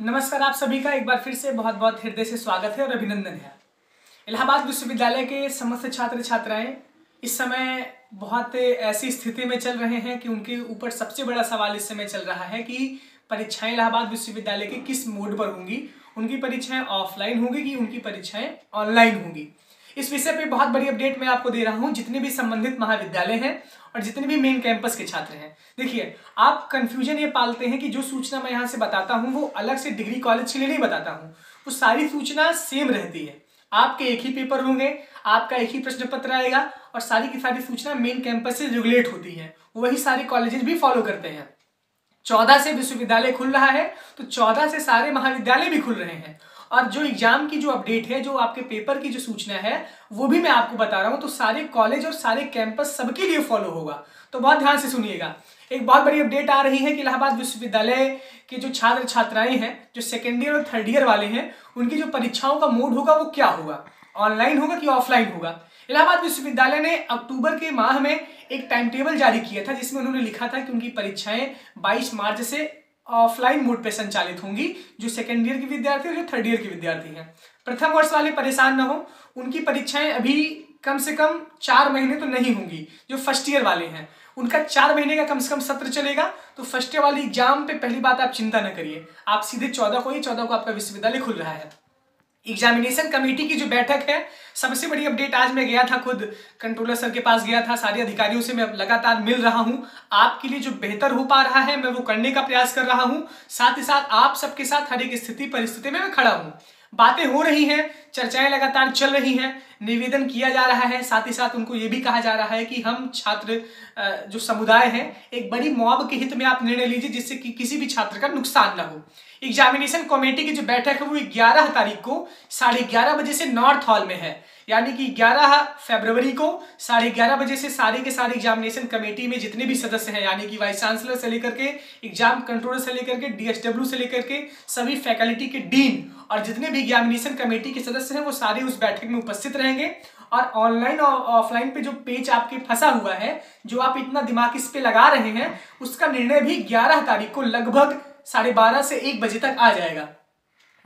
नमस्कार आप सभी का एक बार फिर से बहुत बहुत हृदय से स्वागत है और अभिनंदन है। इलाहाबाद विश्वविद्यालय के समस्त छात्र छात्राएँ इस समय बहुत ऐसी स्थिति में चल रहे हैं कि उनके ऊपर सबसे बड़ा सवाल इस समय चल रहा है कि परीक्षाएँ इलाहाबाद विश्वविद्यालय के किस मोड पर होंगी? उनकी परीक्षाएँ ऑफलाइन होंगी कि उनकी परीक्षाएँ ऑनलाइन होंगी? इस विषय पे बहुत बड़ी अपडेट मैं आपको दे रहा हूँ। जितने भी संबंधित महाविद्यालय हैं और जितने भी मेन कैंपस के छात्र हैं। देखिए, आप कंफ्यूजन ये पालते हैं कि जो सूचना मैं यहाँ से बताता हूँ, वो अलग से डिग्री कॉलेज के लिए नहीं बताता हूँ। वो सारी सूचना सेम रहती है। आपके एक ही पेपर होंगे, आपका एक ही प्रश्न पत्र आएगा और सारी की सारी सूचना मेन कैंपस से रेगुलेट होती है। वही सारे कॉलेजेस भी फॉलो करते हैं। चौदह से विश्वविद्यालय खुल रहा है तो चौदह से सारे महाविद्यालय भी खुल रहे हैं। और जो एग्ज़ाम की जो अपडेट है, जो आपके पेपर की जो सूचना है, वो भी मैं आपको बता रहा हूँ। तो सारे कॉलेज और सारे कैंपस सबके लिए फॉलो होगा। तो बहुत ध्यान से सुनिएगा। एक बहुत बड़ी अपडेट आ रही है कि इलाहाबाद विश्वविद्यालय के जो छात्र छात्राएँ हैं, जो सेकेंड ईयर और थर्ड ईयर वाले हैं, उनकी जो परीक्षाओं का मोड होगा, वो क्या होगा? ऑनलाइन होगा कि ऑफलाइन होगा? इलाहाबाद विश्वविद्यालय ने अक्टूबर के माह में एक टाइम टेबल जारी किया था, जिसमें उन्होंने लिखा था कि उनकी परीक्षाएँ 22 मार्च से ऑफलाइन मोड पे संचालित होंगी, जो सेकेंड ईयर के विद्यार्थी और जो थर्ड ईयर के विद्यार्थी हैं। प्रथम वर्ष वाले परेशान न हो, उनकी परीक्षाएँ अभी कम से कम चार महीने तो नहीं होंगी, जो फ़र्स्ट ईयर वाले हैं। उनका चार महीने का कम से कम सत्र चलेगा तो फ़र्स्ट ईयर वाले एग्ज़ाम पे पहली बात आप चिंता न करिए। आप सीधे चौदह को ही, चौदह को आपका विश्वविद्यालय खुल रहा है। एग्जामिनेशन कमेटी की जो बैठक है, सबसे बड़ी अपडेट आज मैं गया था खुद। कंट्रोलर सर के पास गया था, सारे अधिकारियों से मैं लगातार मिल रहा हूँ। आपके लिए जो बेहतर हो पा रहा है, मैं वो करने का प्रयास कर रहा हूँ। साथ ही साथ आप सबके साथ हर एक स्थिति, परिस्थिति में मैं खड़ा हूँ। बातें हो रही हैं, चर्चाएँ लगातार चल रही हैं निवेदन किया जा रहा है। साथ ही साथ उनको ये भी कहा जा रहा है कि हम छात्र जो समुदाय है, एक बड़ी मॉब के हित में आप निर्णय लीजिए जिससे कि किसी भी छात्र का नुकसान ना हो। एग्जामिनेशन कमेटी की जो बैठक है, वो ग्यारह तारीख को साढ़े ग्यारह बजे से नॉर्थ हॉल में है। यानी कि 11 फरवरी को साढ़े ग्यारह बजे से सारे के सारे एग्जामिनेशन कमेटी में जितने भी सदस्य हैं, यानी कि वाइस चांसलर से लेकर के एग्ज़ाम कंट्रोलर से लेकर के डीएसडब्ल्यू से लेकर के सभी फैकल्टी के डीन और जितने भी एग्जामिनेशन कमेटी के सदस्य हैं, वो सारे उस बैठक में उपस्थित रहेंगे और ऑनलाइन और ऑफलाइन पे जो पेज आपके फंसा हुआ है, जो आप इतना दिमाग इस पे लगा रहे हैं, उसका निर्णय भी 11 तारीख को लगभग साढ़े बारह से एक बजे तक आ जाएगा।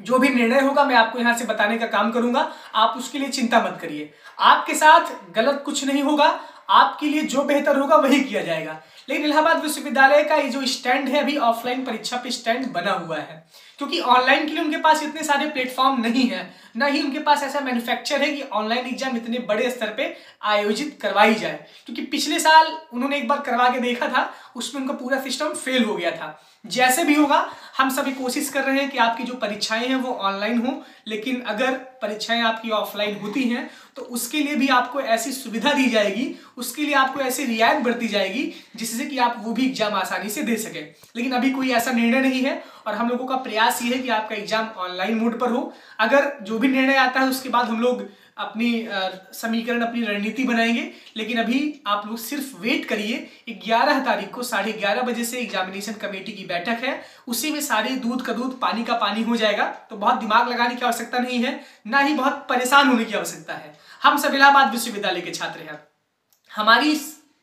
जो भी निर्णय होगा मैं आपको यहाँ से बताने का काम करूँगा। आप उसके लिए चिंता मत करिए। आपके साथ गलत कुछ नहीं होगा। आपके लिए जो बेहतर होगा वही किया जाएगा। लेकिन इलाहाबाद विश्वविद्यालय का ये जो स्टैंड है, अभी ऑफलाइन परीक्षा पे स्टैंड बना हुआ है। क्योंकि ऑनलाइन के लिए उनके पास इतने सारे प्लेटफॉर्म नहीं है। ना ही उनके पास ऐसा मैन्युफैक्चर है कि ऑनलाइन एग्ज़ाम इतने बड़े स्तर पे आयोजित करवाई जाए। क्योंकि पिछले साल उन्होंने एक बार करवा के देखा था, उसमें उनका पूरा सिस्टम फेल हो गया था। जैसे भी होगा, हम सभी कोशिश कर रहे हैं कि आपकी जो परीक्षाएँ हैं वो ऑनलाइन हो, लेकिन अगर परीक्षाएँ आपकी ऑफलाइन होती हैं तो उसके लिए भी आपको ऐसी सुविधा दी जाएगी, उसके लिए आपको ऐसी रियायत बरती जाएगी जिससे कि आप वो भी एग्ज़ाम आसानी से दे सकें। लेकिन अभी कोई ऐसा निर्णय नहीं है और हम लोगों का प्रयास ये है कि आपका एग्ज़ाम ऑनलाइन मोड पर हो। अगर जो भी निर्णय आता है, उसके बाद हम लोग अपनी समीकरण, अपनी रणनीति बनाएँगे। लेकिन अभी आप लोग सिर्फ़ वेट करिए। ग्यारह तारीख को साढ़े ग्यारह बजे से एग्जामिनेशन कमेटी की बैठक है। उसी में सारे दूध का दूध, पानी का पानी हो जाएगा। तो बहुत दिमाग लगाने की आवश्यकता नहीं है, ना ही बहुत परेशान होने की आवश्यकता है। हम सब इलाहाबाद विश्वविद्यालय के छात्र हैं। हमारी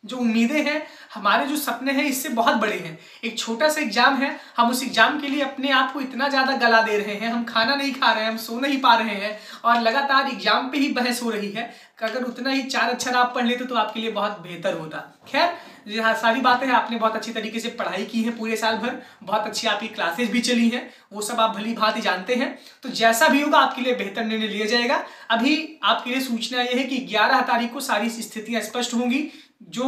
जो उम्मीदें हैं, हमारे जो सपने हैं, इससे बहुत बड़े हैं। एक छोटा सा एग्ज़ाम है, हम उस एग्ज़ाम के लिए अपने आप को इतना ज़्यादा गला दे रहे हैं, हम खाना नहीं खा रहे हैं, हम सो नहीं पा रहे हैं, और लगातार एग्ज़ाम पे ही बहस हो रही है अगर उतना ही चार अक्षर आप पढ़ लेते तो आपके लिए बहुत बेहतर होता। खैर यहाँ सारी बातें हैं, आपने बहुत अच्छी तरीके से पढ़ाई की है पूरे साल भर, बहुत अच्छी आपकी क्लासेस भी चली हैं, वो सब आप भली भांति जानते हैं तो जैसा भी होगा आपके लिए बेहतर निर्णय लिया जाएगा। अभी आपके लिए सूचना यह है कि ग्यारह तारीख को सारी स्थितियाँ स्पष्ट होंगी जो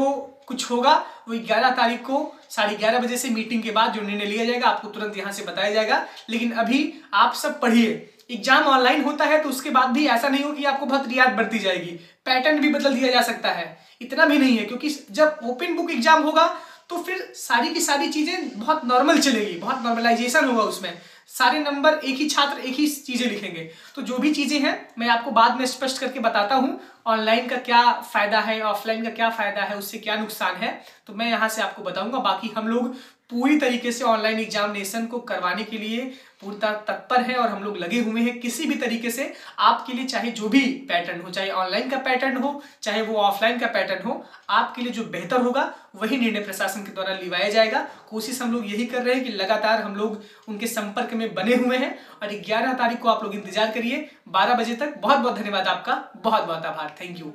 कुछ होगा वो ग्यारह तारीख को साढ़े ग्यारह बजे से मीटिंग के बाद जो निर्णय लिया जाएगा, आपको तुरंत यहाँ से बताया जाएगा। लेकिन अभी आप सब पढ़िए। एग्ज़ाम ऑनलाइन होता है तो उसके बाद भी ऐसा नहीं हो कि आपको बहुत रियायत बढ़ती जाएगी। पैटर्न भी बदल दिया जा सकता है। इतना भी नहीं है, क्योंकि जब ओपन बुक एग्ज़ाम होगा तो फिर सारी की सारी चीज़ें बहुत नॉर्मल चलेगी, बहुत नॉर्मलाइजेशन होगा उसमें। सारे नंबर एक ही छात्र एक ही चीज़ें लिखेंगे। तो जो भी चीज़ें हैं, मैं आपको बाद में स्पष्ट करके बताता हूँ। ऑनलाइन का क्या फ़ायदा है ऑफलाइन का क्या फ़ायदा है, उससे क्या नुकसान है? तो मैं यहाँ से आपको बताऊँगा। बाकी हम लोग पूरी तरीके से ऑनलाइन एग्जामिनेशन को करवाने के लिए पूर्णतः तत्पर है और हम लोग लगे हुए हैं। किसी भी तरीके से आपके लिए चाहे जो भी पैटर्न हो, चाहे ऑनलाइन का पैटर्न हो, चाहे वो ऑफलाइन का पैटर्न हो, आपके लिए जो बेहतर होगा, वही निर्णय प्रशासन के द्वारा लिवाया जाएगा। कोशिश हम लोग यही कर रहे हैं कि लगातार हम लोग उनके संपर्क में बने हुए हैं और ग्यारह तारीख को आप लोग इंतज़ार करिए। बारह बजे तक बहुत बहुत धन्यवाद आपका। बहुत बहुत आभार। Thank you